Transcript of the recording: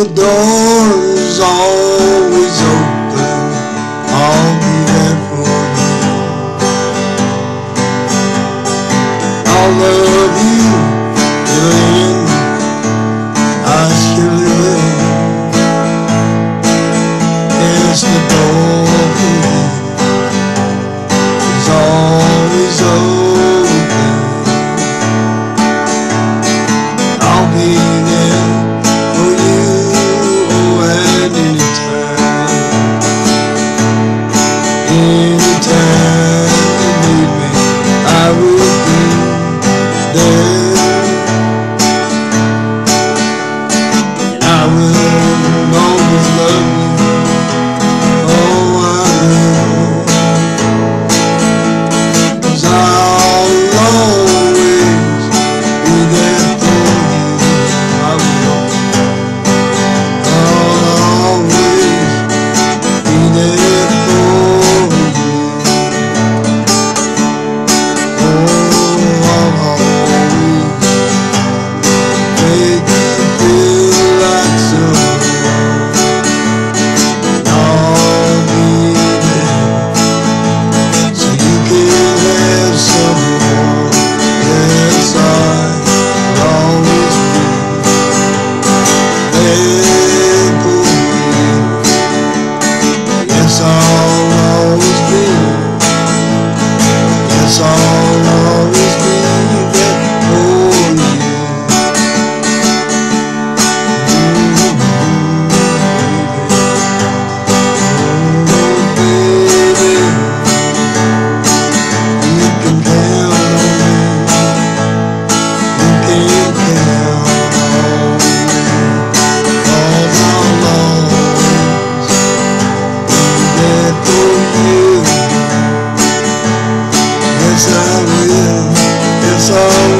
the door's always open. I'll be there for you. I'll love you till yeah. I will. It's all